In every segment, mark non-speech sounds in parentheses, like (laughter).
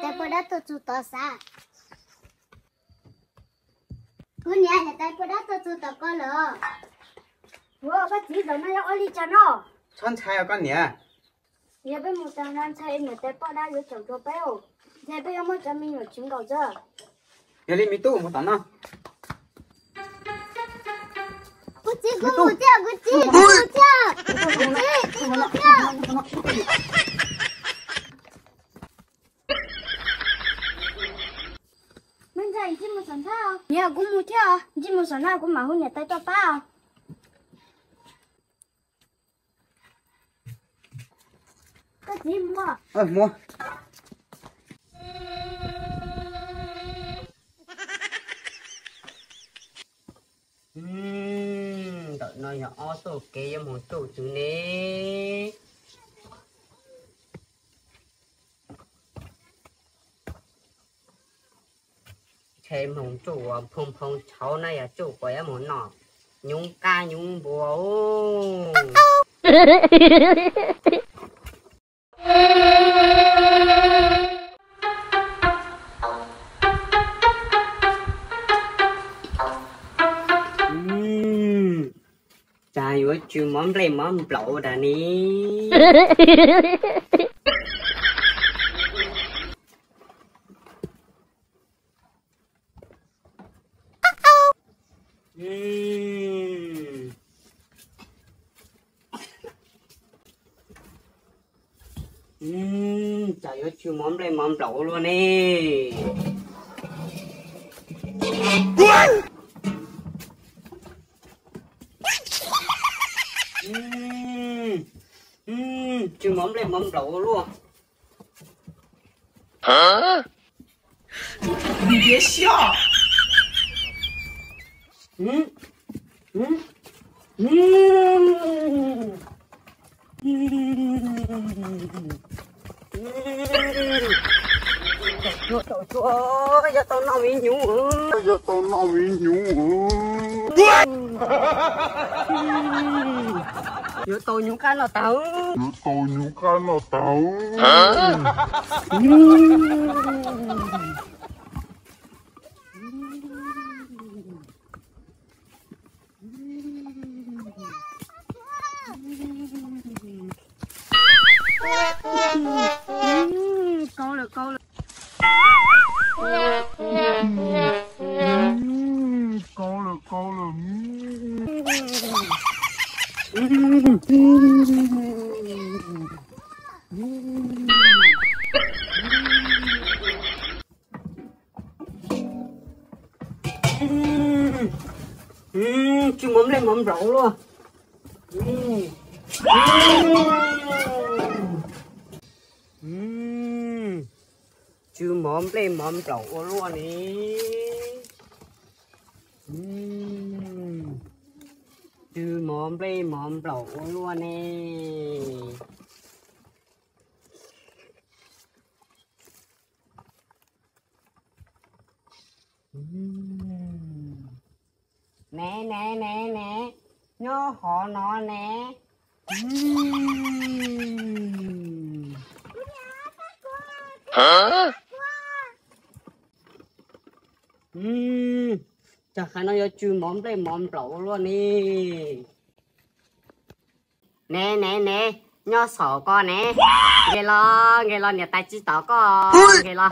te podato tutto sa. Kunya ne te podato tutto colo. Wo ba ti do na oli chano. Chon chai con nhỉ? Ye be mu tang nan chai ne te poda yo chong to peo. Ye be yo mo cham mi yo chim go zo. Ye li mi tu mo ta na. Ku chi ku mu cha ku chi ku cha. Nhà cũng mua theo. Chỉ một sẵn thao cũng mà hôn nhà tay cho bao. Bác chỉ mua. 哎，摸。Ừm, đợi nó nhỏ tổ kê một tổ chú nè thêm hồng chủ à, phong phong cháu này à chủ của em muốn nọ. Nhung ca nhung bố Ừm, Trời ơi, chú mắm lên mắm lẩu đã ní. (laughs) Ừm, Trời ơi, chú mắm lên mắm lẩu luôn đi. Ừm, ừm, Chú mắm lên mắm lẩu luôn. 你别笑。 Ừm, ừm, ừm. Trời Ơi, trời ơi, giờ tao nào bị nhũ Giờ tao nào bị nhủ. Giờ tao nhũ cái là tao. Giờ tao nhủ cái là tao. Câu Ừm, mắm lên mắm rượu luôn Ừm. Mắm lên mắm rượu luôn đi Chú mắm lên mắm rượu luôn nè. Nè nè nè nè. Nhớ họ nó nè จะขนาดจูมอมได้มอมเปล่าล้วนนี่เน่เน่เน่ย่อสอก็เน่เกลอเกลอเนี่ยตายจีต่อก็เกลอ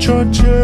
cho chơi